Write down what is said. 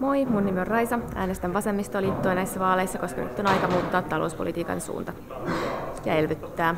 Moi, mun nimi on Raisa. Äänestän vasemmistoliittoa näissä vaaleissa, koska nyt on aika muuttaa talouspolitiikan suunta ja elvyttää.